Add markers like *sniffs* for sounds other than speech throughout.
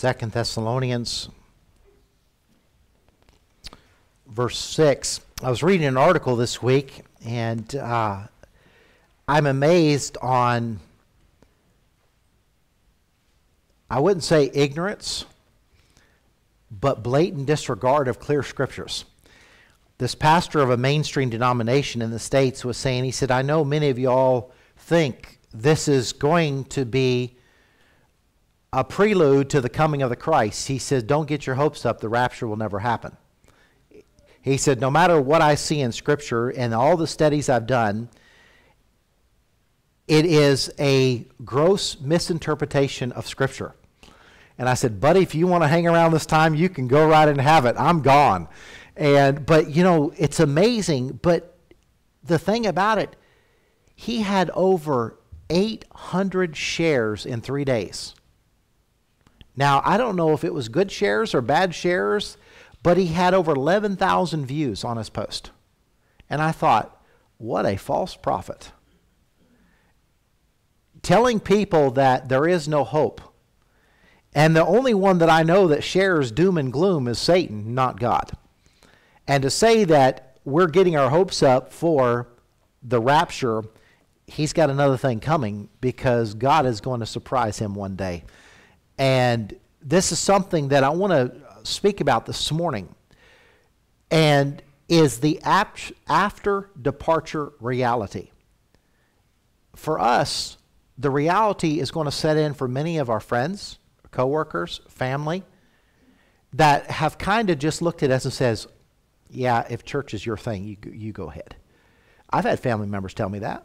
Second Thessalonians, verse six. I was reading an article this week, and uh, I'm amazed on. I wouldn't say ignorance, but blatant disregard of clear scriptures. This pastor of a mainstream denomination in the States was saying, he said, I know many of y'all think this is going to be a prelude to the coming of the Christ. He says, Don't get your hopes up, the rapture will never happen. He said, No matter what I see in Scripture and all the studies I've done, it is a gross misinterpretation of Scripture. And I said, Buddy, if you want to hang around this time, you can go right and have it. I'm gone. And but you know, it's amazing, but the thing about it, he had over 800 shares in 3 days. Now, I don't know if it was good shares or bad shares, but he had over 11,000 views on his post. And I thought, what a false prophet. Telling people that there is no hope. And the only one that I know that shares doom and gloom is Satan, not God. And to say that we're getting our hopes up for the rapture, he's got another thing coming because God is going to surprise him one day. And this is something that I want to speak about this morning. And is the after departure reality. For us, the reality is going to set in for many of our friends, coworkers, family that have kind of just looked at us and says, yeah, if church is your thing, you, you go ahead. I've had family members tell me that.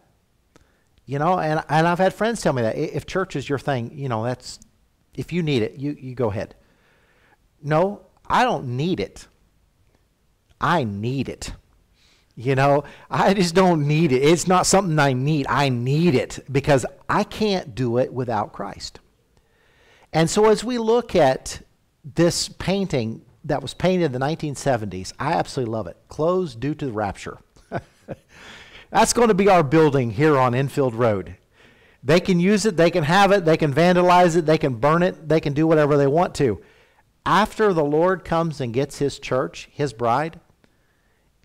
You know, and, and I've had friends tell me that. If church is your thing, you know, that's, if you need it, you, you go ahead. No, I don't need it. I need it. You know, I just don't need it. It's not something I need. I need it because I can't do it without Christ. And so as we look at this painting that was painted in the 1970s. I absolutely love it. Closed due to the rapture. *laughs* That's going to be our building here on Enfield Road. They can use it, they can have it, they can vandalize it, they can burn it, they can do whatever they want to. After the Lord comes and gets his church, his bride,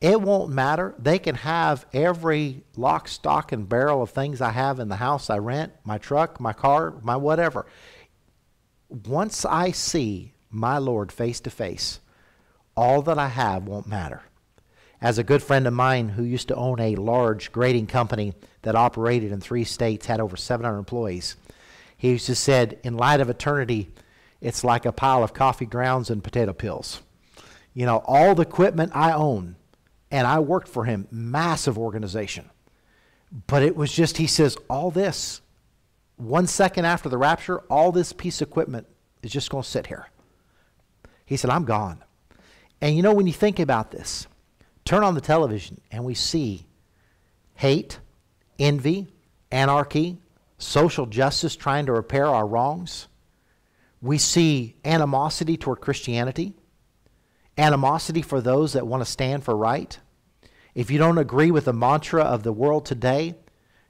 it won't matter. They can have every lock, stock, and barrel of things I have in the house I rent, my truck, my car, my whatever. Once I see my Lord face to face, all that I have won't matter. As a good friend of mine who used to own a large grading company that operated in three states, had over 700 employees, he used to said, in light of eternity, it's like a pile of coffee grounds and potato pills. You know, all the equipment I own, and I worked for him, massive organization. But it was just, he says, all this, one second after the rapture, all this piece of equipment is just going to sit here. He said, I'm gone. And you know, when you think about this, turn on the television and we see hate, envy, anarchy, social justice trying to repair our wrongs. We see animosity toward Christianity, animosity for those that want to stand for right. If you don't agree with the mantra of the world today,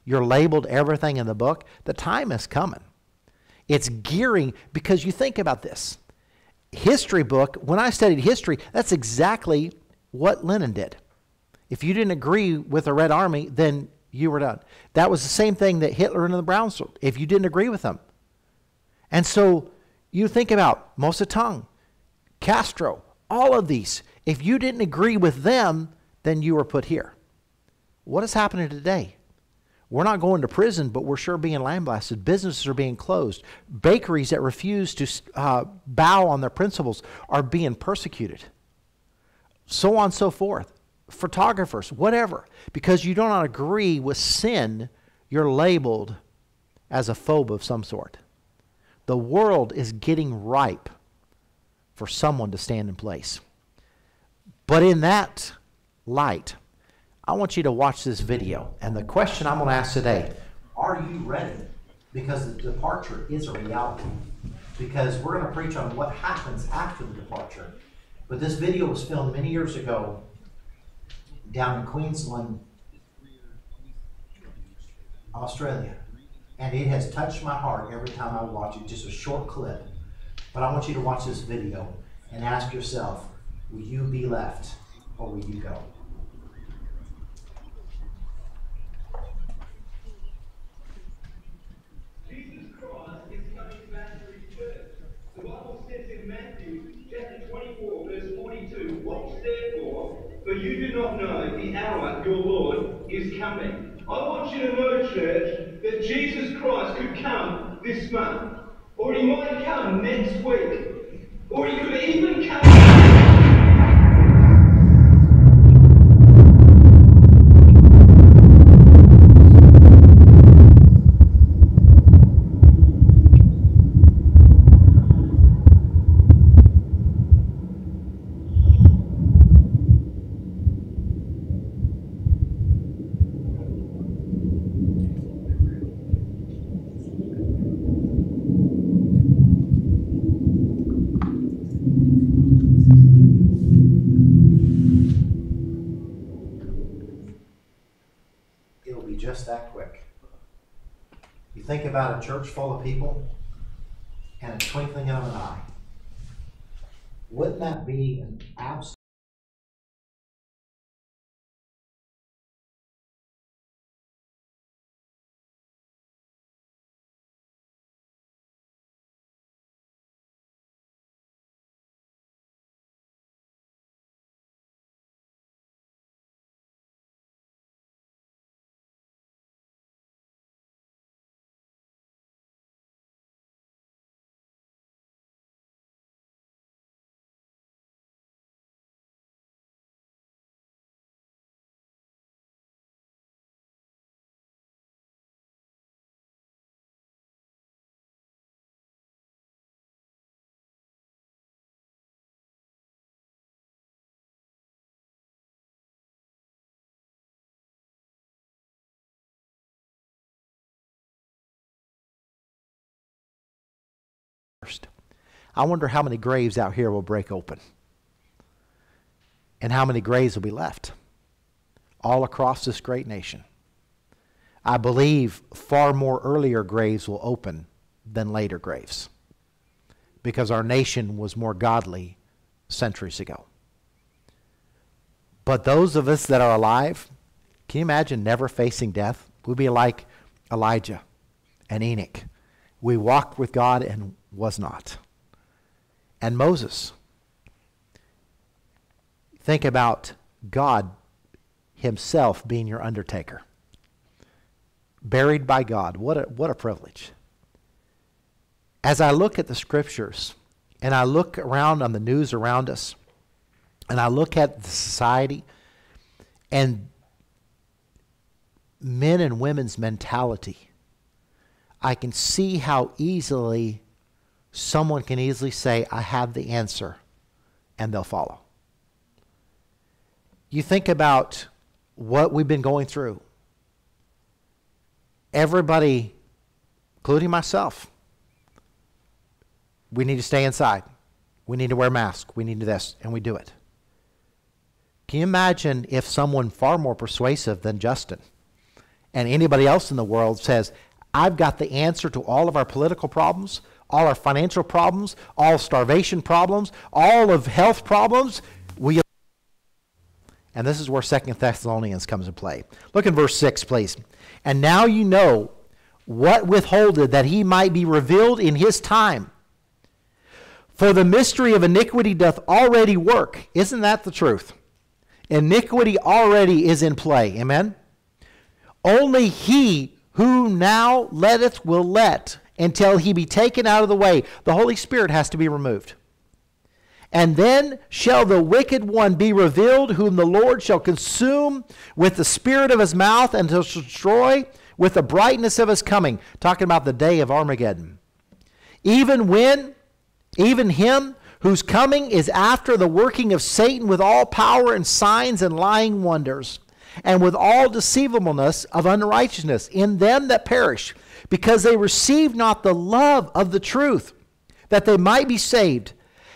you're labeled everything in the book. The time is coming. It's gearing because you think about this history book, when I studied history, that's exactly what Lenin did. If you didn't agree with the Red Army, then you were done. That was the same thing that Hitler and the Browns did, if you didn't agree with them. And so you think about Mao Zedong, Castro, all of these. If you didn't agree with them, then you were put here. What is happening today? We're not going to prison, but we're sure being lambasted. Businesses are being closed. Bakeries that refuse to uh, bow on their principles are being persecuted. So on and so forth. Photographers, whatever. Because you do not agree with sin, you're labeled as a phobe of some sort. The world is getting ripe for someone to stand in place. But in that light, I want you to watch this video. And the question I'm going to ask today are you ready? Because the departure is a reality. Because we're going to preach on what happens after the departure. But this video was filmed many years ago down in Queensland, Australia. And it has touched my heart every time I watch it, just a short clip. But I want you to watch this video and ask yourself, will you be left or will you go? Jesus Christ is coming back for his church. The Bible says in Matthew chapter 24, verse 42, Watch therefore, for you do not know the hour your Lord is coming. I want you to know, church, that Jesus Christ could come this month, or he might come next week, or he could even come. About a church full of people and a twinkling of an eye. Wouldn't that be an absolute? I wonder how many graves out here will break open. And how many graves will be left all across this great nation. I believe far more earlier graves will open than later graves because our nation was more godly centuries ago. But those of us that are alive, can you imagine never facing death? We'd be like Elijah and Enoch. We walked with God and was not. And Moses. Think about God Himself being your undertaker. Buried by God. What a, what a privilege. As I look at the scriptures and I look around on the news around us and I look at the society and men and women's mentality, I can see how easily someone can easily say, I have the answer, and they'll follow. You think about what we've been going through. Everybody, including myself, we need to stay inside. We need to wear masks. We need to this, and we do it. Can you imagine if someone far more persuasive than Justin and anybody else in the world says, I've got the answer to all of our political problems, all our financial problems, all starvation problems, all of health problems. We and this is where Second Thessalonians comes into play. Look in verse 6, please. And now you know what withholded that he might be revealed in his time. For the mystery of iniquity doth already work. Isn't that the truth? Iniquity already is in play. Amen? Only he who now letteth will let until he be taken out of the way. The Holy Spirit has to be removed. And then shall the wicked one be revealed, whom the Lord shall consume with the spirit of his mouth and shall destroy with the brightness of his coming. Talking about the day of Armageddon. Even when, even him whose coming is after the working of Satan with all power and signs and lying wonders, and with all deceivableness of unrighteousness in them that perish, because they receive not the love of the truth, that they might be saved.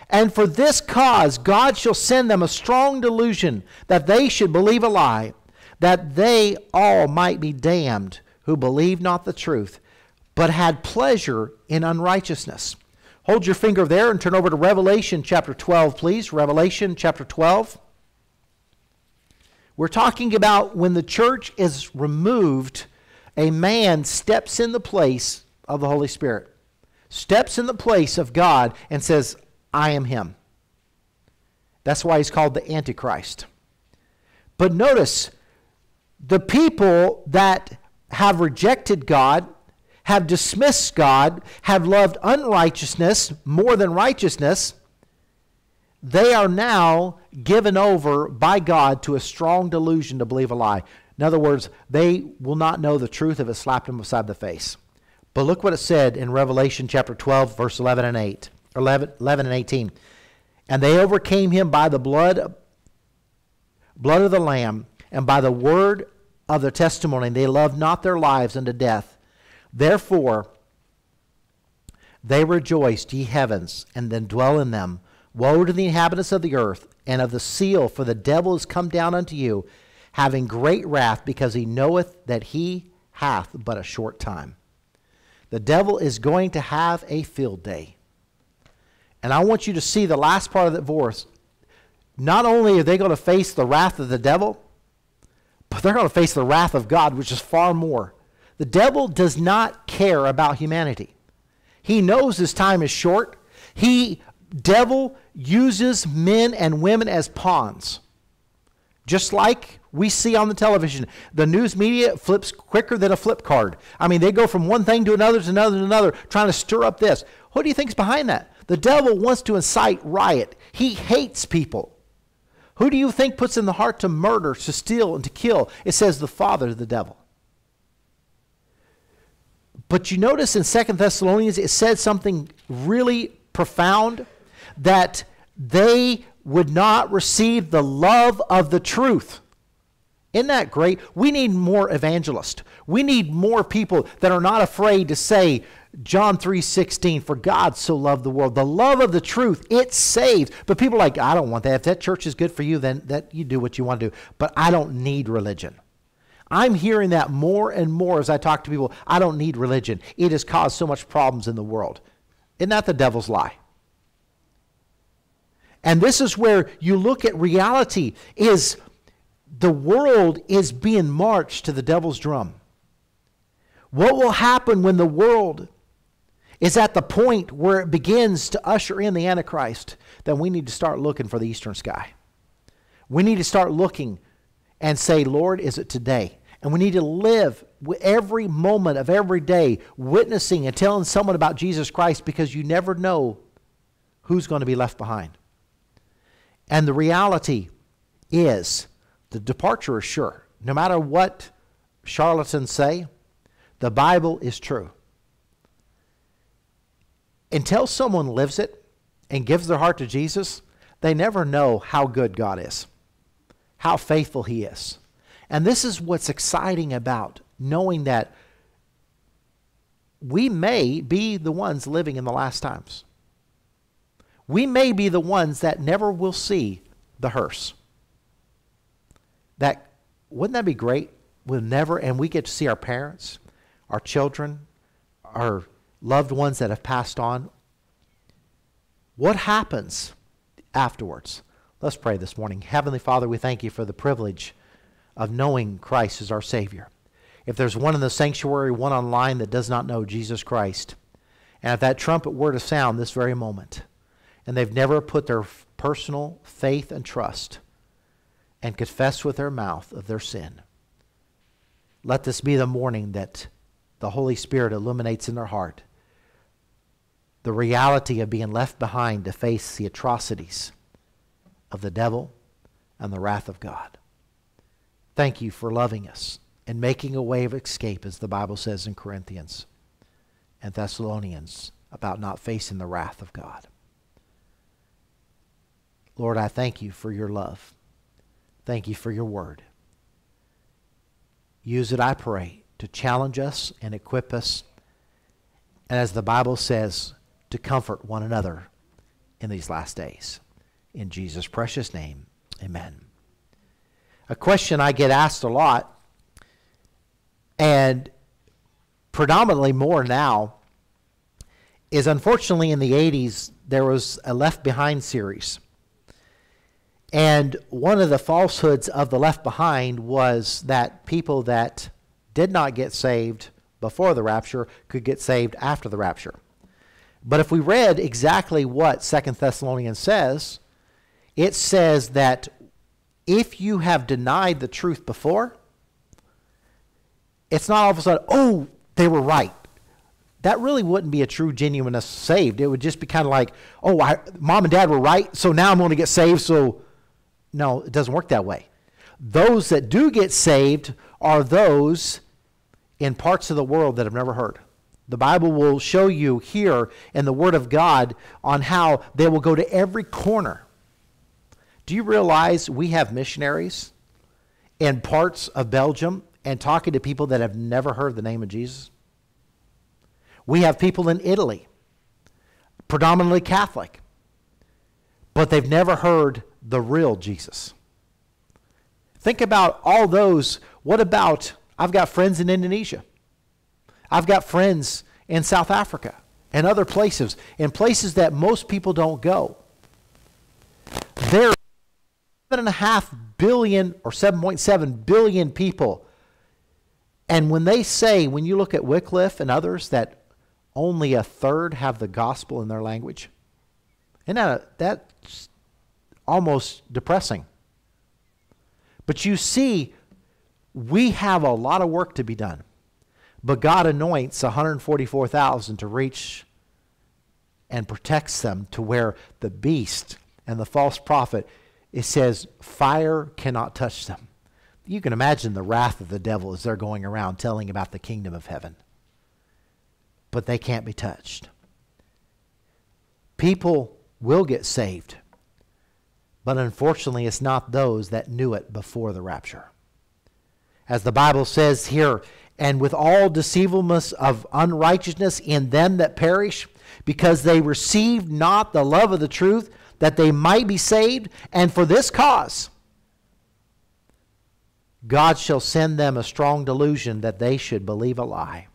And for this cause God shall send them a strong delusion, that they should believe a lie, that they all might be damned who believe not the truth, but had pleasure in unrighteousness. Hold your finger there and turn over to Revelation chapter 12, please. Revelation chapter 12. We're talking about when the church is removed, a man steps in the place of the Holy Spirit, steps in the place of God, and says, I am him. That's why he's called the Antichrist. But notice, the people that have rejected God, have dismissed God, have loved unrighteousness more than righteousness, they are now given over by God to a strong delusion to believe a lie. In other words, they will not know the truth if it slapped them beside the face. But look what it said in Revelation chapter 12, verse 11 and 8, 11, 11 and 18. And they overcame him by the blood, blood of the Lamb and by the word of their testimony. They loved not their lives unto death. Therefore, they rejoiced, ye heavens, and then dwell in them. Woe to the inhabitants of the earth and of the seal, for the devil is come down unto you, having great wrath, because he knoweth that he hath but a short time. The devil is going to have a field day. And I want you to see the last part of that verse. Not only are they going to face the wrath of the devil, but they're going to face the wrath of God, which is far more. The devil does not care about humanity. He knows his time is short. He devil uses men and women as pawns. Just like we see on the television. The news media flips quicker than a flip card. I mean, they go from one thing to another to another to another, trying to stir up this. Who do you think is behind that? The devil wants to incite riot. He hates people. Who do you think puts in the heart to murder, to steal, and to kill? It says the father, of the devil. But you notice in Second Thessalonians, it said something really profound that they would not receive the love of the truth. Isn't that great? We need more evangelists. We need more people that are not afraid to say, John 3:16 for God so loved the world. The love of the truth it saves. But people are like I don't want that. If that church is good for you then that you do what you want to do. But I don't need religion. I'm hearing that more and more as I talk to people. I don't need religion. It has caused so much problems in the world. Isn't that the devil's lie? And this is where you look at reality is the world is being marched to the devil's drum. What will happen when the world is at the point where it begins to usher in the Antichrist? Then we need to start looking for the eastern sky. We need to start looking and say, Lord, is it today? And we need to live every moment of every day witnessing and telling someone about Jesus Christ because you never know who's going to be left behind. And the reality is the departure is sure. No matter what charlatans say, the Bible is true. Until someone lives it and gives their heart to Jesus, they never know how good God is, how faithful He is. And this is what's exciting about knowing that we may be the ones living in the last times we may be the ones that never will see the hearse. That wouldn't that be great? We'll never, and we get to see our parents, our children, our loved ones that have passed on. What happens afterwards? Let's pray this morning. Heavenly Father, we thank you for the privilege of knowing Christ as our Savior. If there's one in the sanctuary, one online that does not know Jesus Christ, and if that trumpet were to sound this very moment, and they've never put their personal faith and trust and confess with their mouth of their sin. Let this be the morning that the Holy Spirit illuminates in their heart the reality of being left behind to face the atrocities of the devil and the wrath of God. Thank you for loving us and making a way of escape, as the Bible says in Corinthians and Thessalonians, about not facing the wrath of God. Lord, I thank you for your love. Thank you for your word. Use it, I pray, to challenge us and equip us, and as the Bible says, to comfort one another in these last days. In Jesus' precious name, amen. A question I get asked a lot, and predominantly more now, is unfortunately in the 80s, there was a Left Behind series. And one of the falsehoods of the Left Behind was that people that did not get saved before the rapture could get saved after the rapture. But if we read exactly what Second Thessalonians says, it says that if you have denied the truth before, it's not all of a sudden, oh, they were right. That really wouldn't be a true genuineness saved. It would just be kind of like, oh, I, mom and dad were right, so now I'm going to get saved. So, no, it doesn't work that way. Those that do get saved are those in parts of the world that have never heard. The Bible will show you here in the Word of God on how they will go to every corner. Do you realize we have missionaries in parts of Belgium and talking to people that have never heard the name of Jesus? We have people in Italy, predominantly Catholic, but they've never heard the real Jesus. Think about all those. What about, I've got friends in Indonesia. I've got friends in South Africa and other places, in places that most people don't go. There are 7.5 billion or 7.7 billion people. And when they say, when you look at Wycliffe and others, that only a third have the gospel in their language, isn't that, that's almost depressing. But you see, we have a lot of work to be done. But God anoints 144,000 to reach and protects them to where the beast and the false prophet, it says, fire cannot touch them. You can imagine the wrath of the devil as they're going around telling about the kingdom of heaven. But they can't be touched. People will get saved, but unfortunately, it's not those that knew it before the rapture. As the Bible says here and with all deceivableness of unrighteousness in them that perish, because they received not the love of the truth, that they might be saved. And for this cause, God shall send them a strong delusion that they should believe a lie.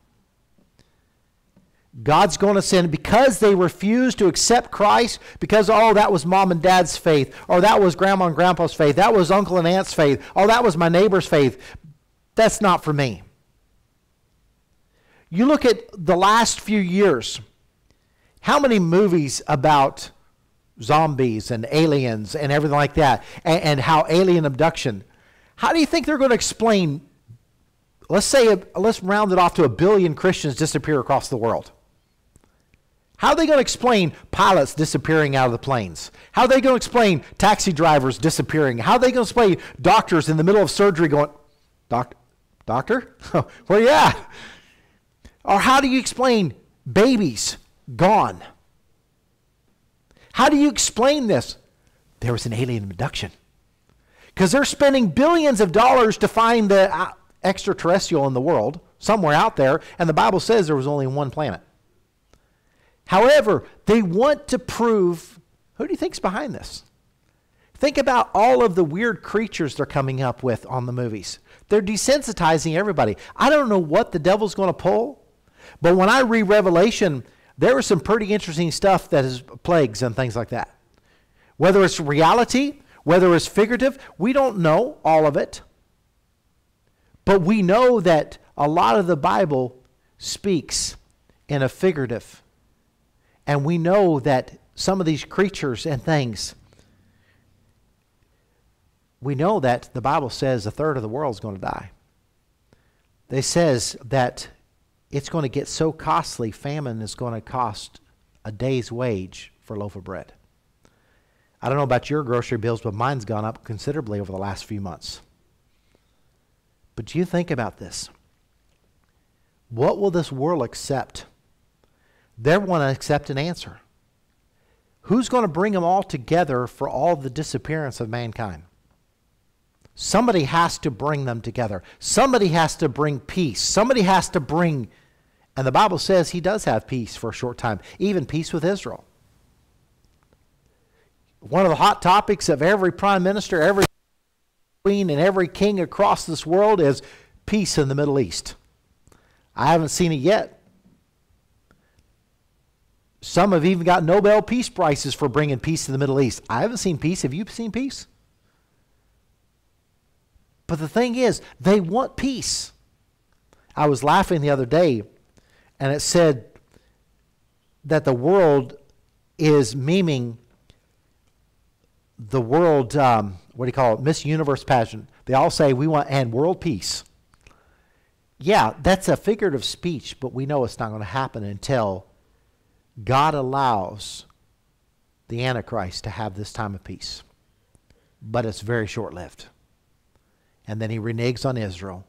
God's going to send because they refused to accept Christ, because, oh, that was mom and dad's faith, or that was grandma and grandpa's faith, that was uncle and aunt's faith, oh, that was my neighbor's faith. That's not for me. You look at the last few years, how many movies about zombies and aliens and everything like that, and, and how alien abduction, how do you think they're going to explain? Let's say, let's round it off to a billion Christians disappear across the world. How are they going to explain pilots disappearing out of the planes? How are they going to explain taxi drivers disappearing? How are they going to explain doctors in the middle of surgery going, Doc, Doctor? *laughs* Where you at? Or how do you explain babies gone? How do you explain this? There was an alien abduction. Because they're spending billions of dollars to find the uh, extraterrestrial in the world, somewhere out there, and the Bible says there was only one planet. However, they want to prove who do you think's behind this? Think about all of the weird creatures they're coming up with on the movies. They're desensitizing everybody. I don't know what the devil's going to pull, but when I read Revelation, there is some pretty interesting stuff that is plagues and things like that. Whether it's reality, whether it's figurative, we don't know all of it. But we know that a lot of the Bible speaks in a figurative. And we know that some of these creatures and things, we know that the Bible says a third of the world is going to die. It says that it's going to get so costly, famine is going to cost a day's wage for a loaf of bread. I don't know about your grocery bills, but mine's gone up considerably over the last few months. But do you think about this? What will this world accept? They want to accept an answer. Who's going to bring them all together for all the disappearance of mankind? Somebody has to bring them together. Somebody has to bring peace. Somebody has to bring and the Bible says he does have peace for a short time, even peace with Israel. One of the hot topics of every prime minister, every queen, and every king across this world is peace in the Middle East. I haven't seen it yet. Some have even got Nobel Peace Prizes for bringing peace to the Middle East. I haven't seen peace. Have you seen peace? But the thing is, they want peace. I was laughing the other day, and it said that the world is memeing the world, um, what do you call it, Miss Universe pageant. They all say we want and world peace. Yeah, that's a figurative speech, but we know it's not going to happen until God allows the Antichrist to have this time of peace. But it's very short lived. And then he reneges on Israel.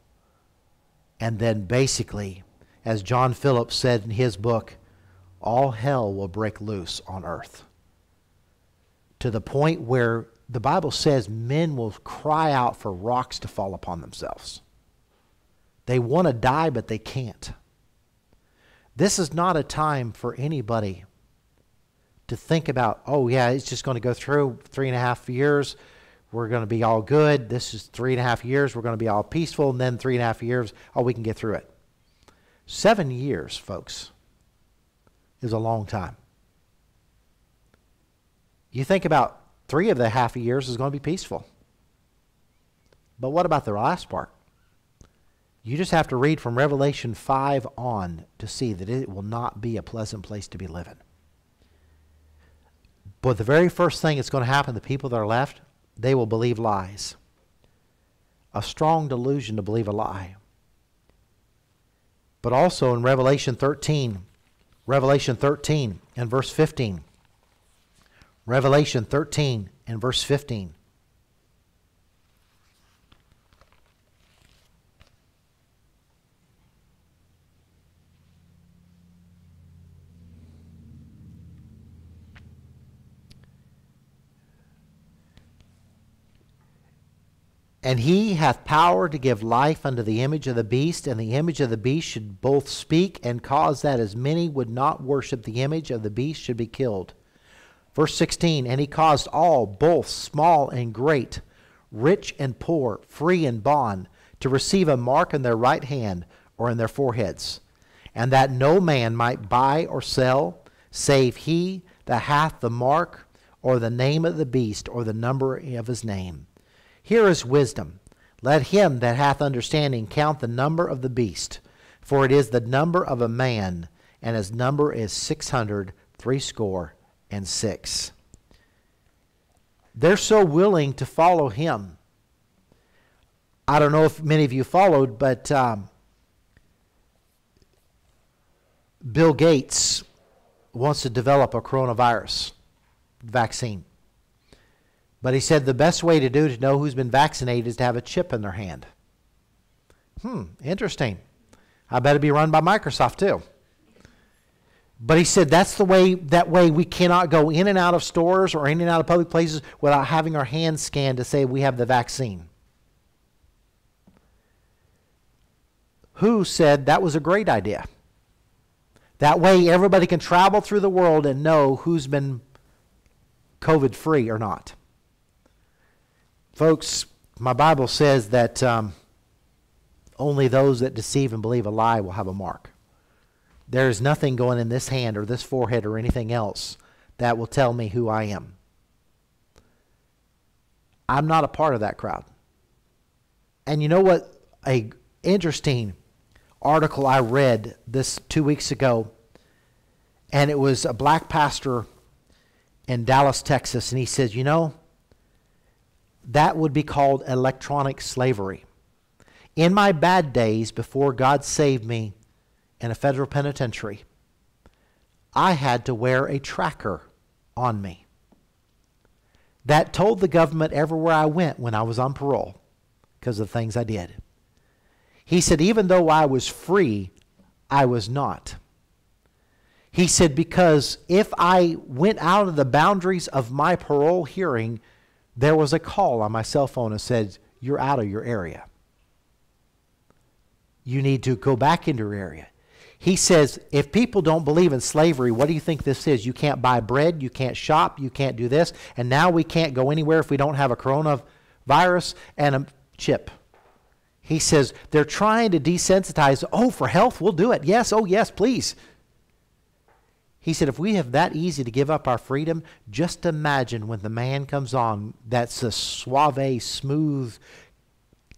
And then basically, as John Phillips said in his book, all hell will break loose on earth. To the point where the Bible says men will cry out for rocks to fall upon themselves. They want to die, but they can't. This is not a time for anybody to think about, oh, yeah, it's just going to go through three and a half years. We're going to be all good. This is three and a half years. We're going to be all peaceful. And then three and a half years, oh, we can get through it. Seven years, folks, is a long time. You think about three of the half years is going to be peaceful. But what about the last part? You just have to read from Revelation 5 on to see that it will not be a pleasant place to be living. But the very first thing that's going to happen, the people that are left, they will believe lies. A strong delusion to believe a lie. But also in Revelation 13, Revelation 13 and verse 15. Revelation 13 and verse 15. And he hath power to give life unto the image of the beast, and the image of the beast should both speak and cause that as many would not worship the image of the beast should be killed. Verse 16 And he caused all, both small and great, rich and poor, free and bond, to receive a mark in their right hand or in their foreheads, and that no man might buy or sell, save he that hath the mark or the name of the beast or the number of his name. Here is wisdom. Let him that hath understanding count the number of the beast, for it is the number of a man, and his number is six hundred threescore and six. They're so willing to follow him. I don't know if many of you followed, but um, Bill Gates wants to develop a coronavirus vaccine. But he said the best way to do to know who's been vaccinated is to have a chip in their hand. Hmm, interesting. I better be run by Microsoft too. But he said that's the way that way we cannot go in and out of stores or in and out of public places without having our hands scanned to say we have the vaccine. Who said that was a great idea? That way everybody can travel through the world and know who's been COVID free or not. Folks, my Bible says that um, only those that deceive and believe a lie will have a mark. There is nothing going in this hand or this forehead or anything else that will tell me who I am. I'm not a part of that crowd. And you know what? A interesting article I read this two weeks ago, and it was a black pastor in Dallas, Texas, and he says, you know, that would be called electronic slavery. In my bad days, before God saved me in a federal penitentiary, I had to wear a tracker on me that told the government everywhere I went when I was on parole because of the things I did. He said, even though I was free, I was not. He said, because if I went out of the boundaries of my parole hearing, there was a call on my cell phone and said, You're out of your area. You need to go back into your area. He says, if people don't believe in slavery, what do you think this is? You can't buy bread, you can't shop, you can't do this, and now we can't go anywhere if we don't have a coronavirus and a chip. He says they're trying to desensitize. Oh, for health, we'll do it. Yes, oh, yes, please. He said, if we have that easy to give up our freedom, just imagine when the man comes on that's a suave, smooth,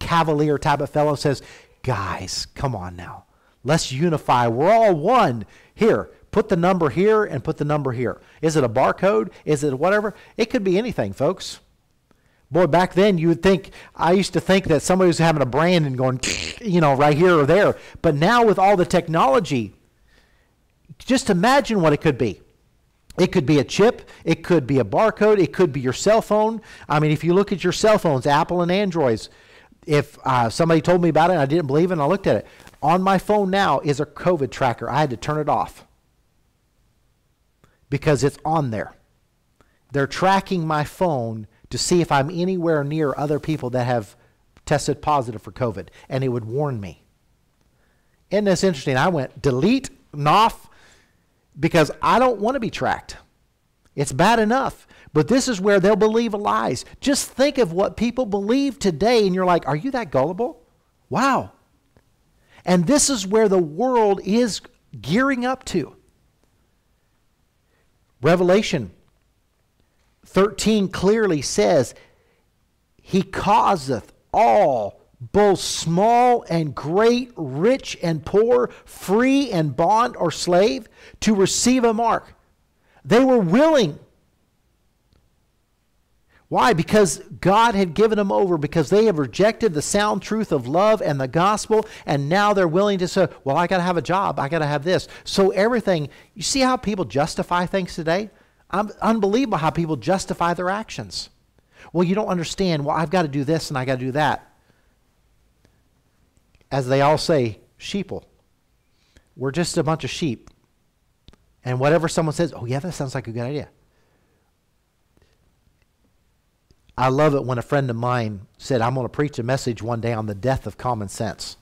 cavalier type of fellow says, guys, come on now. Let's unify. We're all one. Here, put the number here and put the number here. Is it a barcode? Is it whatever? It could be anything, folks. Boy, back then you would think, I used to think that somebody was having a brand and going, *sniffs* you know, right here or there. But now with all the technology, just imagine what it could be. It could be a chip, it could be a barcode, it could be your cell phone. I mean, if you look at your cell phones, Apple and Androids, if uh, somebody told me about it and I didn't believe it and I looked at it, on my phone now is a COVID tracker. I had to turn it off because it's on there. They're tracking my phone to see if I'm anywhere near other people that have tested positive for COVID, and it would warn me. Isn't this interesting? I went delete, off, because I don't want to be tracked. It's bad enough. But this is where they'll believe lies. Just think of what people believe today, and you're like, are you that gullible? Wow. And this is where the world is gearing up to. Revelation 13 clearly says, He causeth all both small and great, rich and poor, free and bond or slave, to receive a mark. They were willing. Why? Because God had given them over, because they have rejected the sound truth of love and the gospel, and now they're willing to say, Well, I got to have a job, I got to have this. So everything, you see how people justify things today? I'm unbelievable how people justify their actions. Well, you don't understand. Well, I've got to do this and I got to do that as they all say, sheeple. We're just a bunch of sheep. And whatever someone says, oh, yeah, that sounds like a good idea. I love it when a friend of mine said, I'm going to preach a message one day on the death of common sense.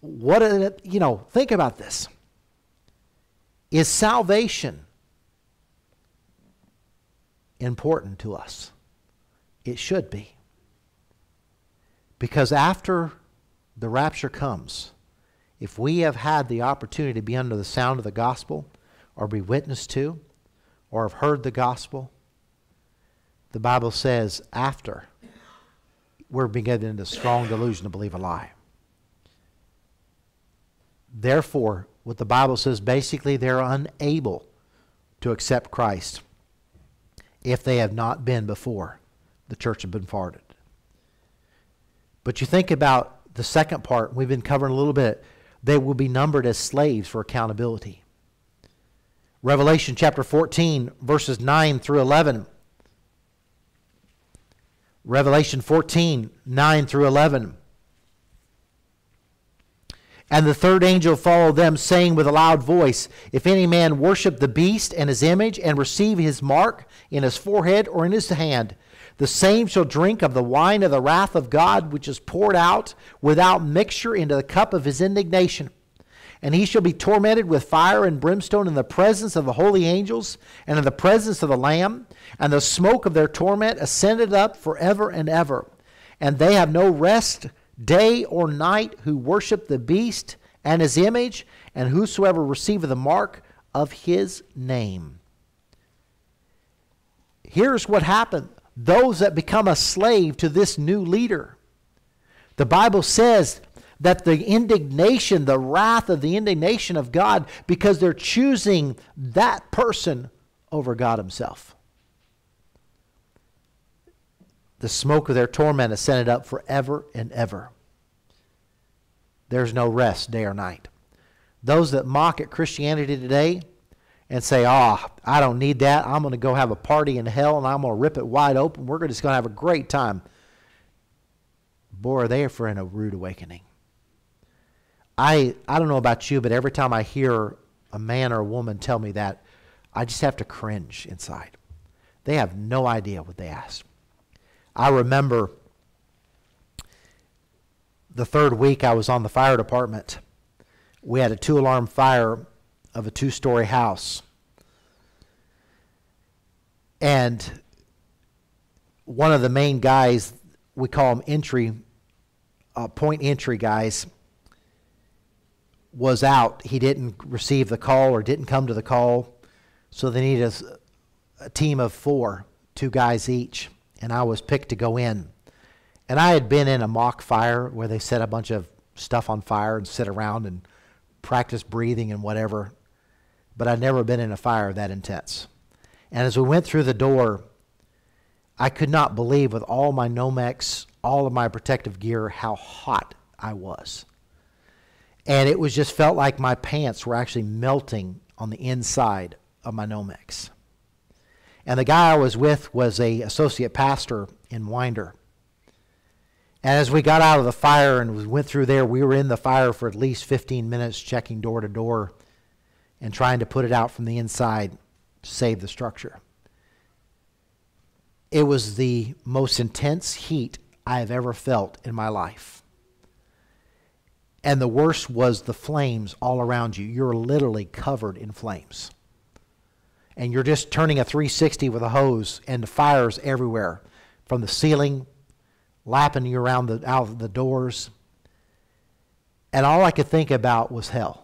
What, a, you know, think about this. Is salvation important to us? It should be. Because after the rapture comes, if we have had the opportunity to be under the sound of the gospel, or be witnessed to, or have heard the gospel, the Bible says after we're beginning into strong delusion to believe a lie. Therefore, what the Bible says basically they're unable to accept Christ if they have not been before the church had been farted. But you think about the second part, we've been covering a little bit. They will be numbered as slaves for accountability. Revelation chapter 14, verses 9 through 11. Revelation 14, 9 through 11. And the third angel followed them, saying with a loud voice, If any man worship the beast and his image, and receive his mark in his forehead or in his hand, the same shall drink of the wine of the wrath of God, which is poured out without mixture into the cup of his indignation. And he shall be tormented with fire and brimstone in the presence of the holy angels and in the presence of the Lamb. And the smoke of their torment ascended up forever and ever. And they have no rest day or night who worship the beast and his image, and whosoever receiveth the mark of his name. Here's what happened those that become a slave to this new leader. The Bible says that the indignation, the wrath of the indignation of God, because they're choosing that person over God Himself. The smoke of their torment ascended up forever and ever. There's no rest day or night. Those that mock at Christianity today, and say, oh, I don't need that. I'm going to go have a party in hell and I'm going to rip it wide open. We're just going to have a great time. Boy, are they for in a rude awakening. I, I don't know about you, but every time I hear a man or a woman tell me that, I just have to cringe inside. They have no idea what they asked. I remember the third week I was on the fire department. We had a two alarm fire of a two story house. And one of the main guys, we call him entry uh, point entry guys was out. He didn't receive the call or didn't come to the call. So they needed a, a team of four, two guys each. And I was picked to go in. And I had been in a mock fire where they set a bunch of stuff on fire and sit around and practice breathing and whatever. But I'd never been in a fire that intense. And as we went through the door, I could not believe with all my Nomex, all of my protective gear, how hot I was. And it was just felt like my pants were actually melting on the inside of my Nomex. And the guy I was with was a associate pastor in Winder. And as we got out of the fire and we went through there, we were in the fire for at least 15 minutes checking door to door and trying to put it out from the inside to save the structure. It was the most intense heat I have ever felt in my life. And the worst was the flames all around you. You're literally covered in flames. And you're just turning a 360 with a hose, and the fire's everywhere from the ceiling, lapping you around the, out of the doors. And all I could think about was hell.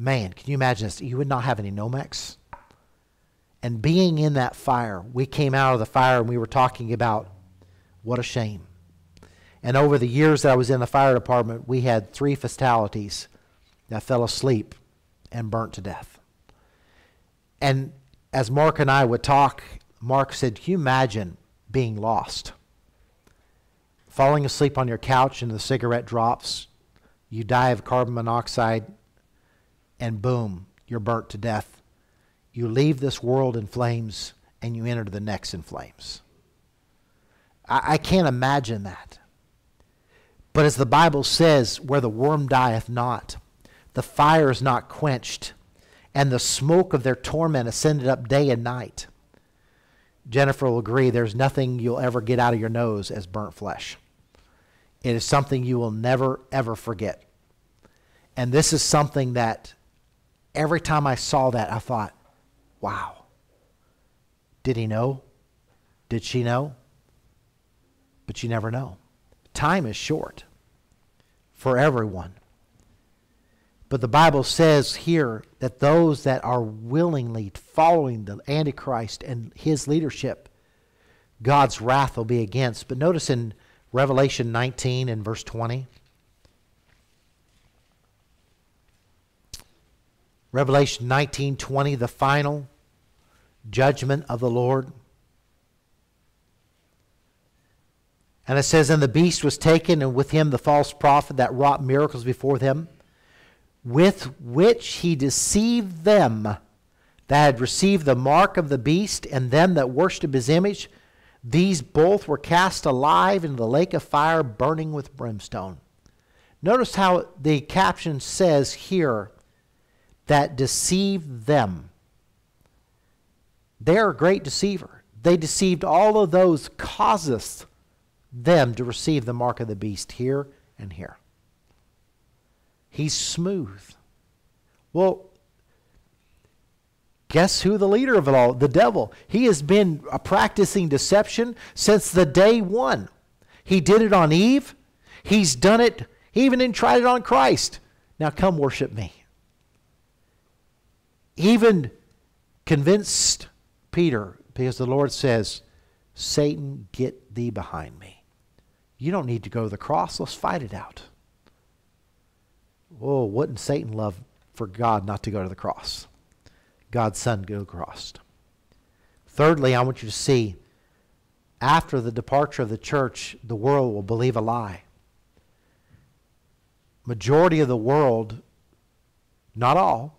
Man, can you imagine this? You would not have any Nomex. And being in that fire, we came out of the fire and we were talking about what a shame. And over the years that I was in the fire department, we had three fatalities that fell asleep and burnt to death. And as Mark and I would talk, Mark said, Can you imagine being lost? Falling asleep on your couch and the cigarette drops, you die of carbon monoxide, and boom, you're burnt to death. You leave this world in flames and you enter the next in flames. I, I can't imagine that. But as the Bible says, where the worm dieth not, the fire is not quenched, and the smoke of their torment ascended up day and night. Jennifer will agree there's nothing you'll ever get out of your nose as burnt flesh. It is something you will never, ever forget. And this is something that every time I saw that, I thought, wow. Did he know? Did she know? But you never know. Time is short for everyone. But the Bible says here that those that are willingly following the Antichrist and his leadership, God's wrath will be against. But notice in Revelation 19 and verse 20. Revelation 19:20 the final judgment of the Lord. And it says, And the beast was taken, and with him the false prophet that wrought miracles before them, with which he deceived them that had received the mark of the beast, and them that worshipped his image. These both were cast alive into the lake of fire, burning with brimstone. Notice how the caption says here that deceived them. They're a great deceiver. They deceived all of those causeth them to receive the mark of the beast here and here. He's smooth. Well, guess who the leader of it all? The devil. He has been practicing deception since the day one. He did it on Eve. He's done it, he even tried it on Christ. Now come worship me. Even convinced Peter, because the Lord says, Satan, get thee behind me. You don't need to go to the cross. Let's fight it out. Oh, wouldn't Satan love for God not to go to the cross? God's Son go to the cross. Thirdly, I want you to see after the departure of the church, the world will believe a lie. Majority of the world, not all,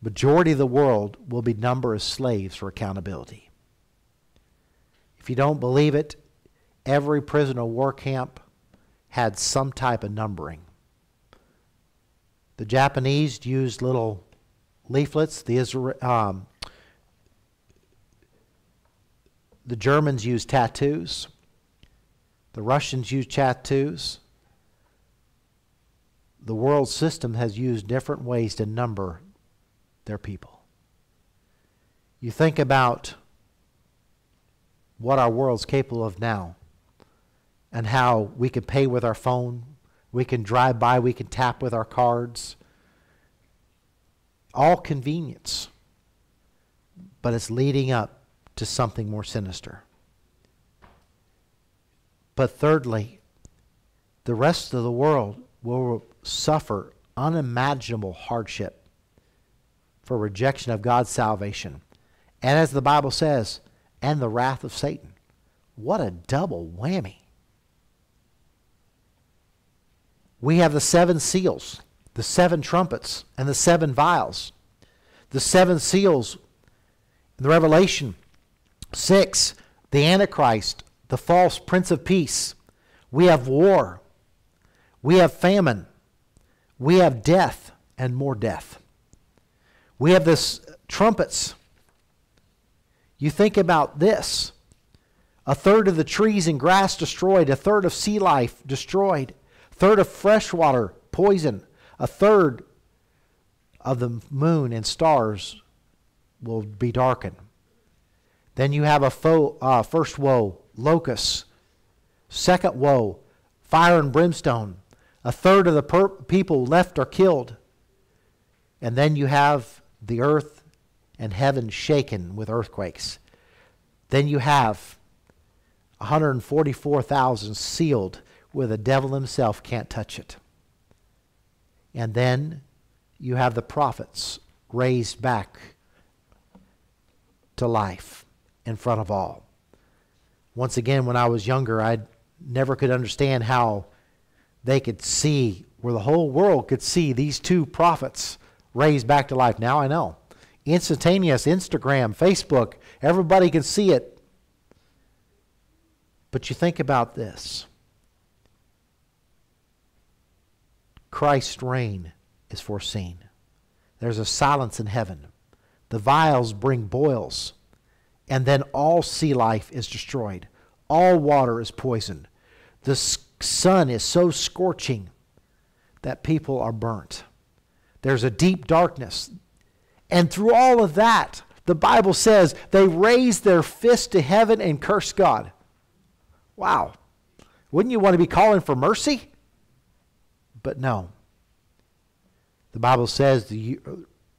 majority of the world will be numbered as slaves for accountability. If you don't believe it, every prisoner war camp had some type of numbering. The Japanese used little leaflets. The Israel, um, the Germans used tattoos. The Russians used tattoos. The world system has used different ways to number their people. You think about what our world's capable of now and how we can pay with our phone, we can drive by, we can tap with our cards. All convenience. But it's leading up to something more sinister. But thirdly, the rest of the world will suffer unimaginable hardship for rejection of God's salvation. And as the Bible says, and the wrath of Satan. What a double whammy. We have the seven seals, the seven trumpets, and the seven vials. The seven seals in the Revelation 6, the Antichrist, the false Prince of Peace. We have war. We have famine. We have death and more death. We have this trumpets. You think about this. A third of the trees and grass destroyed, a third of sea life destroyed, a third of fresh water poison, a third of the moon and stars will be darkened. Then you have a fo- uh, first woe, locusts. Second woe, fire and brimstone. A third of the per- people left are killed. And then you have the earth and heaven shaken with earthquakes. Then you have 144,000 sealed where the devil himself can't touch it. And then you have the prophets raised back to life in front of all. Once again, when I was younger, I never could understand how they could see, where the whole world could see these two prophets raised back to life. Now I know. Instantaneous, Instagram, Facebook, everybody can see it. But you think about this Christ's reign is foreseen. There's a silence in heaven. The vials bring boils, and then all sea life is destroyed. All water is poisoned. The sun is so scorching that people are burnt. There's a deep darkness. And through all of that, the Bible says they raised their fist to heaven and cursed God. Wow. Wouldn't you want to be calling for mercy? But no. The Bible says the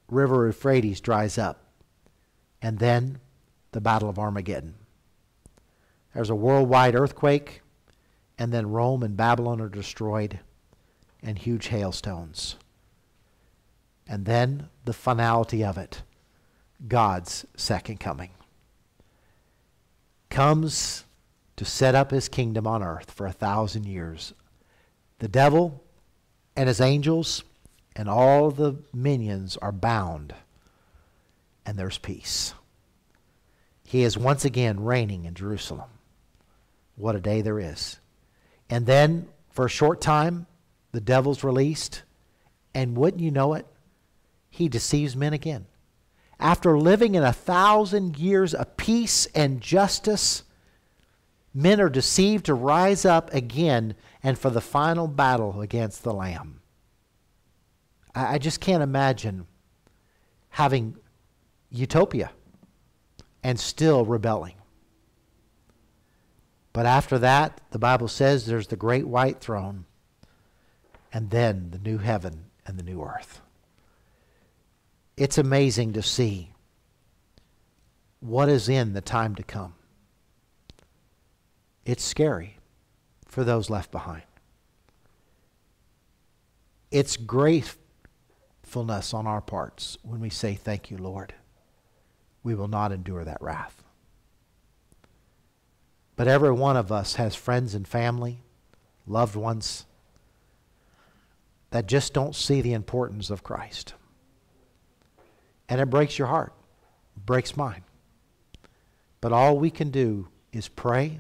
river Euphrates dries up. And then the Battle of Armageddon. There's a worldwide earthquake, and then Rome and Babylon are destroyed, and huge hailstones. And then the finality of it God's second coming. Comes to set up his kingdom on earth for a thousand years. The devil and his angels and all the minions are bound, and there's peace. He is once again reigning in Jerusalem. What a day there is. And then, for a short time, the devil's released, and wouldn't you know it, he deceives men again. After living in a thousand years of peace and justice, men are deceived to rise up again and for the final battle against the Lamb. I, I just can't imagine having utopia and still rebelling. But after that, the Bible says there's the great white throne, and then the new heaven and the new earth it's amazing to see what is in the time to come. It's scary for those left behind. It's gratefulness on our parts when we say, Thank you, Lord. We will not endure that wrath. But every one of us has friends and family, loved ones, that just don't see the importance of Christ. And it breaks your heart, breaks mine. But all we can do is pray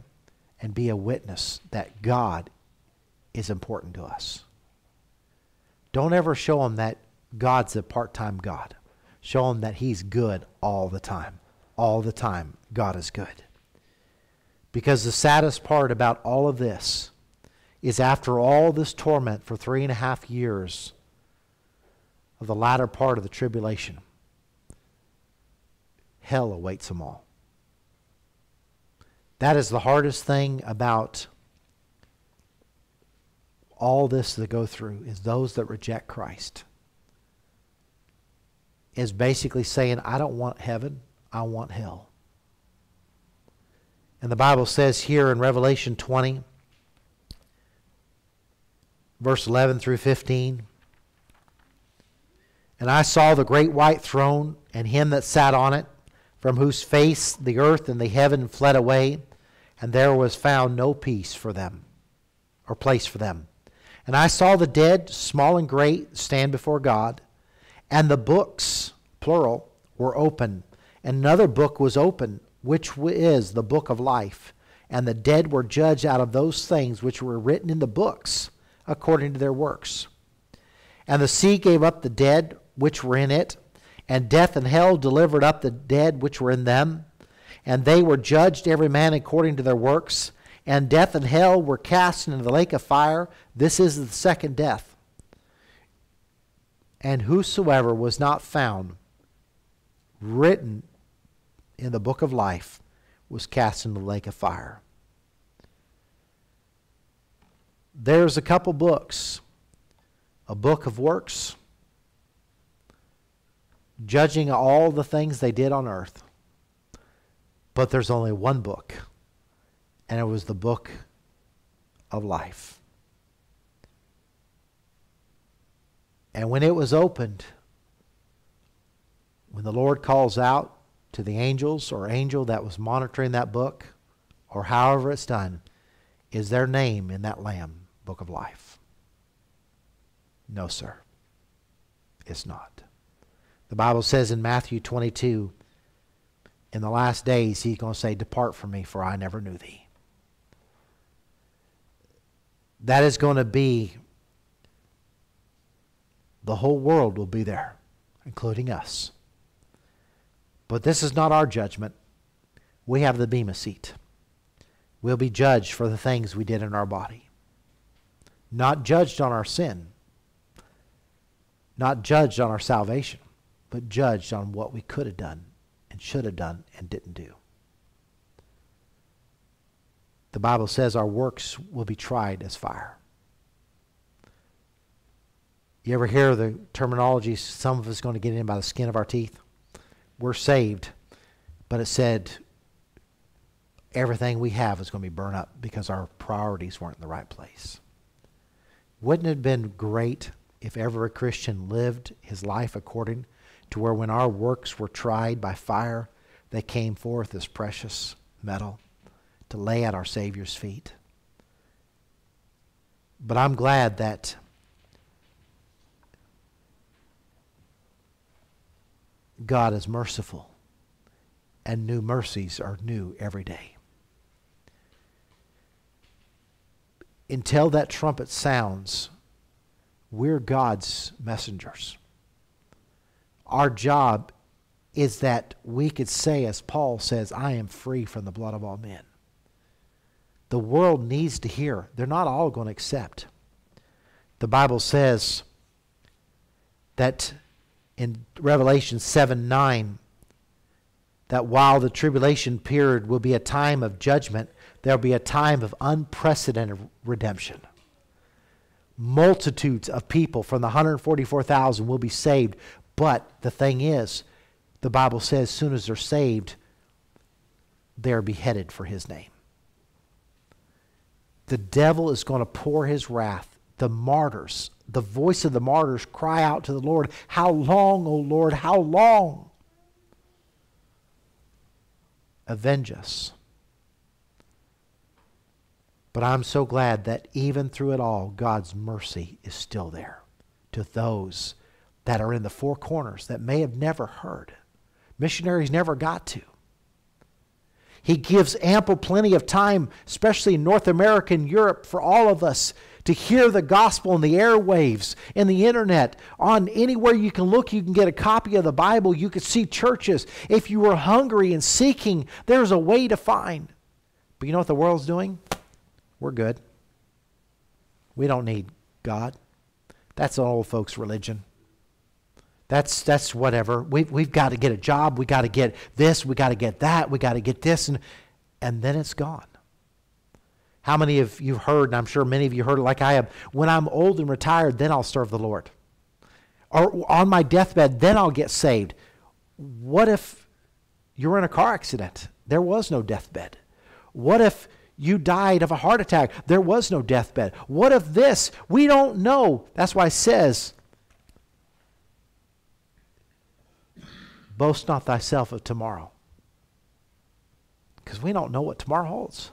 and be a witness that God is important to us. Don't ever show them that God's a part time God. Show them that He's good all the time. All the time, God is good. Because the saddest part about all of this is after all this torment for three and a half years of the latter part of the tribulation, hell awaits them all. That is the hardest thing about all this to go through is those that reject Christ. Is basically saying, I don't want heaven, I want hell. And the Bible says here in Revelation 20, verse 11 through 15, And I saw the great white throne and him that sat on it, from whose face the earth and the heaven fled away, and there was found no peace for them, or place for them. And I saw the dead, small and great, stand before God, and the books, plural, were open. And another book was open, which is the book of life. And the dead were judged out of those things which were written in the books, according to their works. And the sea gave up the dead which were in it, and death and hell delivered up the dead which were in them. And they were judged every man according to their works and death and hell were cast into the lake of fire. This is the second death. And whosoever was not found written in the book of life was cast into the lake of fire. There's a couple books a book of works, judging all the things they did on earth. But there's only one book and it was the book of life. And when it was opened, when the Lord calls out to the angels or angel that was monitoring that book, or however it's done, is their name in that Lamb book of life? No, sir. It's not. The Bible says in Matthew 22, in the last days, he's going to say, Depart from me, for I never knew thee. That is going to be, the whole world will be there, including us. But this is not our judgment. We have the Bema seat. We'll be judged for the things we did in our body. Not judged on our sin, not judged on our salvation, but judged on what we could have done and should have done and didn't do. The Bible says our works will be tried as fire. You ever hear the terminology, some of us going to get in by the skin of our teeth? We're saved, but it said everything we have is going to be burned up because our priorities weren't in the right place. Wouldn't it have been great if ever a Christian lived his life according to where when our works were tried by fire, they came forth as precious metal? to lay at our Savior's feet. But I'm glad that God is merciful and new mercies are new every day. Until that trumpet sounds, we're God's messengers. Our job is that we could say, as Paul says, I am free from the blood of all men the world needs to hear. They're not all going to accept. The Bible says that in Revelation 7 9, that while the tribulation period will be a time of judgment, there'll be a time of unprecedented redemption. Multitudes of people from the 144,000 will be saved. But the thing is, the Bible says, as soon as they're saved, they're beheaded for his name the devil is going to pour his wrath. The martyrs, the voice of the martyrs cry out to the Lord, How long, O Lord, how long? Avenge us. But I'm so glad that even through it all, God's mercy is still there to those that are in the four corners that may have never heard. Missionaries never got to. He gives ample plenty of time, especially in North America and Europe, for all of us to hear the gospel in the airwaves, in the internet, on anywhere you can look, you can get a copy of the Bible. You can see churches. If you were hungry and seeking, there's a way to find. But you know what the world's doing? We're good. We don't need God. That's an old folks' religion. That's that's whatever. We've we've got to get a job. We got to get this. We got to get that. We got to get this, and and then it's gone. How many of you heard, and I'm sure many of you heard it like I have, when I'm old and retired, then I'll serve the Lord. Or on my deathbed, then I'll get saved. What if you're in a car accident? There was no deathbed. What if you died of a heart attack? There was no deathbed. What if this? We don't know. That's why it says, Boast not thyself of tomorrow. Because we don't know what tomorrow holds.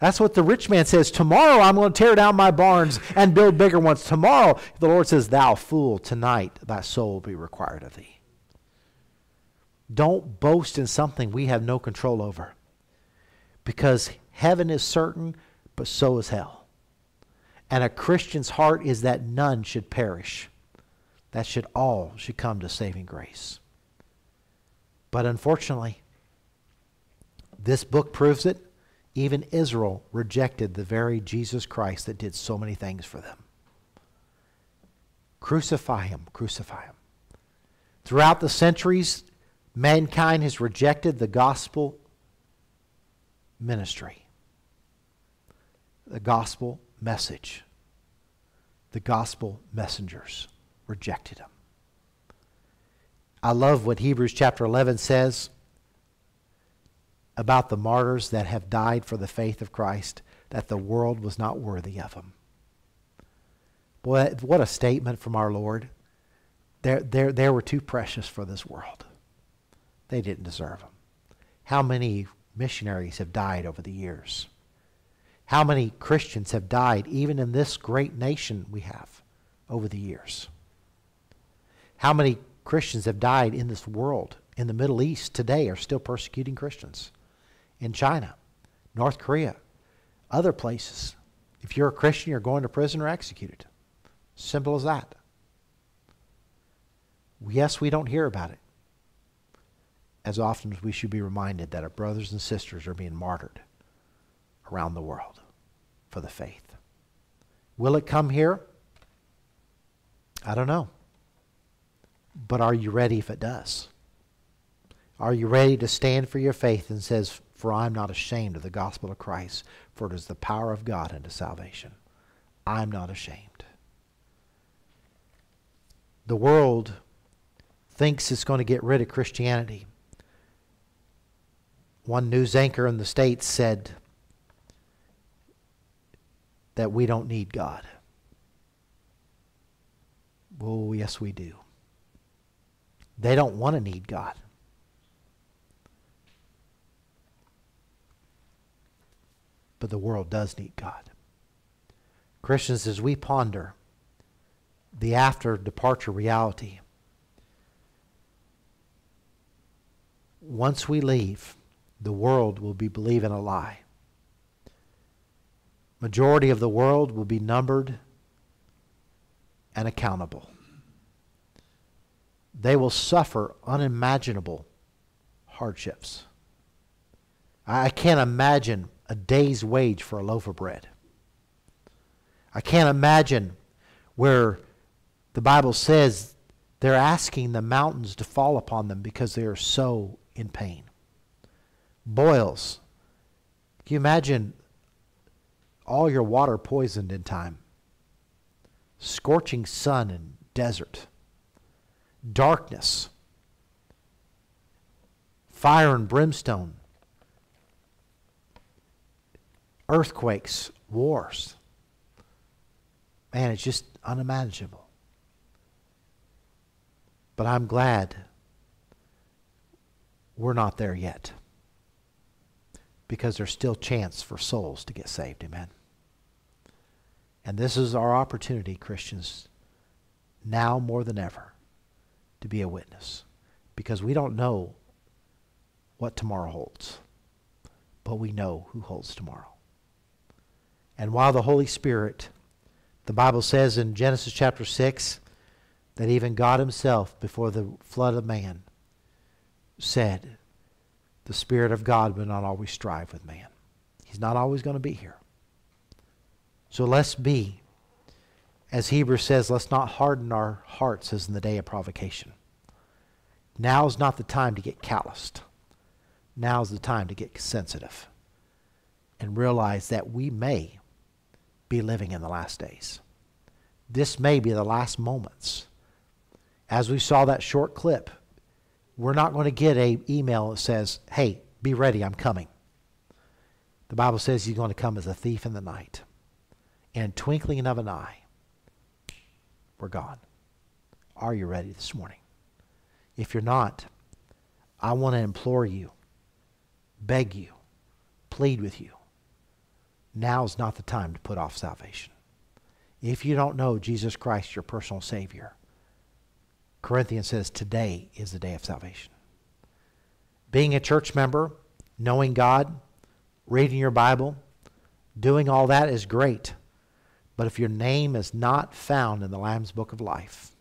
That's what the rich man says. Tomorrow I'm going to tear down my barns and build bigger ones. Tomorrow, the Lord says, Thou fool, tonight thy soul will be required of thee. Don't boast in something we have no control over. Because heaven is certain, but so is hell. And a Christian's heart is that none should perish. That should all should come to saving grace. But unfortunately, this book proves it. Even Israel rejected the very Jesus Christ that did so many things for them. Crucify him, crucify him. Throughout the centuries, mankind has rejected the gospel ministry, the gospel message, the gospel messengers rejected him. I love what Hebrews chapter 11 says about the martyrs that have died for the faith of Christ, that the world was not worthy of them. Boy, what a statement from our Lord. They they they were too precious for this world. They didn't deserve them. How many missionaries have died over the years? How many Christians have died even in this great nation we have over the years? How many Christians have died in this world, in the Middle East today, are still persecuting Christians? in China, North Korea, other places. If you're a Christian, you're going to prison or executed. Simple as that. Yes, we don't hear about it. As often as we should be reminded that our brothers and sisters are being martyred around the world for the faith. Will it come here? I don't know. But are you ready if it does? Are you ready to stand for your faith and says, for I am not ashamed of the gospel of Christ, for it is the power of God unto salvation. I'm not ashamed. The world thinks it's going to get rid of Christianity. One news anchor in the States said that we don't need God. Well, yes, we do. They don't want to need God. but the world does need God. Christians, as we ponder the after departure reality, once we leave, the world will be believing a lie. Majority of the world will be numbered and accountable. They will suffer unimaginable hardships. I can't imagine a day's wage for a loaf of bread. I can't imagine where the Bible says they're asking the mountains to fall upon them because they are so in pain. Boils. Can you imagine all your water poisoned in time? Scorching sun and desert. Darkness. Fire and brimstone earthquakes, wars. Man, it's just unimaginable. But I'm glad we're not there yet. Because there's still chance for souls to get saved. Amen. And this is our opportunity, Christians, now more than ever, to be a witness. Because we don't know what tomorrow holds, but we know who holds tomorrow. And while the Holy Spirit, the Bible says in Genesis chapter 6 that even God Himself, before the flood of man, said, The Spirit of God will not always strive with man. He's not always going to be here. So let's be, as Hebrews says, let's not harden our hearts as in the day of provocation. Now is not the time to get calloused. Now is the time to get sensitive. and realize that we may be living in the last days. This may be the last moments. As we saw that short clip, we're not going to get a email that says, "Hey, be ready, I'm coming." The Bible says he's going to come as a thief in the night. And twinkling of an eye, we're gone. Are you ready this morning? If you're not, I want to implore you, beg you, plead with you. Now is not the time to put off salvation. If you don't know Jesus Christ, your personal Savior, Corinthians says today is the day of salvation. Being a church member, knowing God, reading your Bible, doing all that is great. But if your name is not found in the Lamb's Book of Life,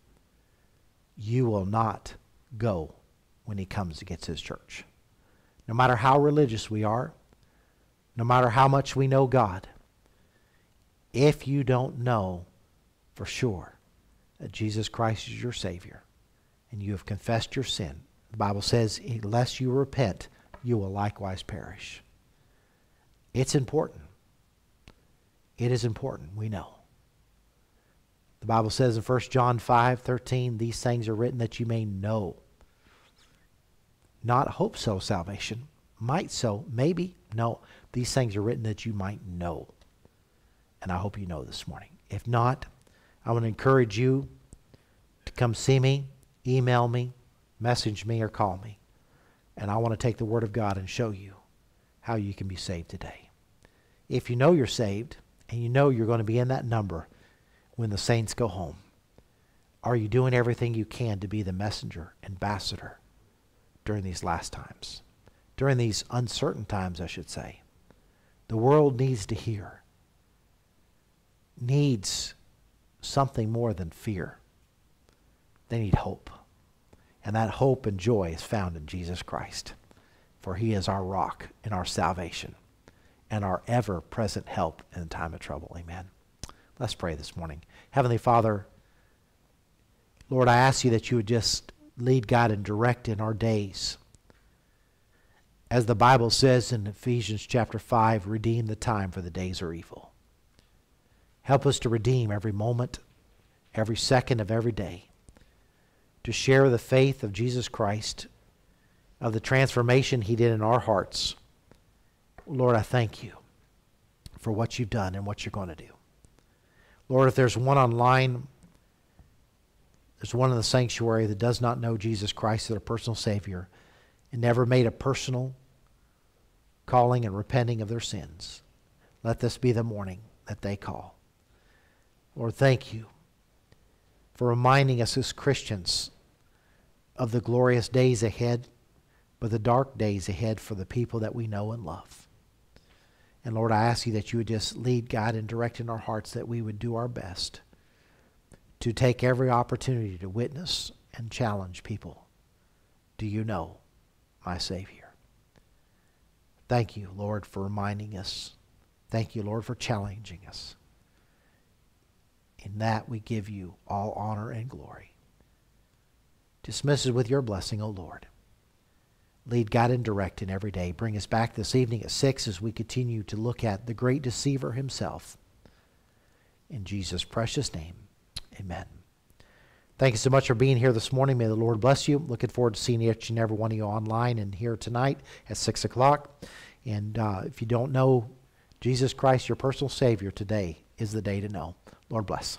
you will not go when he comes to get his church. No matter how religious we are, no matter how much we know God, if you don't know for sure that Jesus Christ is your Savior and you have confessed your sin, the Bible says, unless you repent, you will likewise perish. It's important. It is important, we know. The Bible says in 1 John 5 13, these things are written that you may know. Not hope so salvation. Might so, maybe. No, these things are written that you might know. And I hope you know this morning. If not, I want to encourage you to come see me, email me, message me, or call me. And I want to take the Word of God and show you how you can be saved today. If you know you're saved and you know you're going to be in that number when the saints go home, are you doing everything you can to be the messenger, ambassador during these last times? During these uncertain times, I should say. The world needs to hear, needs something more than fear. They need hope. And that hope and joy is found in Jesus Christ. For he is our rock and our salvation and our ever present help in time of trouble. Amen. Let's pray this morning. Heavenly Father, Lord, I ask you that you would just lead, God, and direct in our days. As the Bible says in Ephesians chapter 5, redeem the time for the days are evil. Help us to redeem every moment, every second of every day, to share the faith of Jesus Christ, of the transformation he did in our hearts Lord, I thank you for what you've done and what you're going to do. Lord, if there's one online, there's one in the sanctuary that does not know Jesus Christ as their personal Savior and never made a personal calling and repenting of their sins, let this be the morning that they call. Lord, thank you for reminding us as Christians of the glorious days ahead, but the dark days ahead for the people that we know and love. And Lord, I ask you that you would just lead, God, and direct in our hearts that we would do our best to take every opportunity to witness and challenge people. Do you know my Savior? Thank you, Lord, for reminding us. Thank you, Lord, for challenging us. In that we give you all honor and glory. Dismiss us with your blessing, O Lord. Lead, guide, and direct in every day. Bring us back this evening at 6 as we continue to look at the great deceiver himself. In Jesus' precious name, amen. Thank you so much for being here this morning. May the Lord bless you. Looking forward to seeing each and every one of you online and here tonight at 6 o'clock. And uh, if you don't know Jesus Christ, your personal Savior, today is the day to know. Lord bless.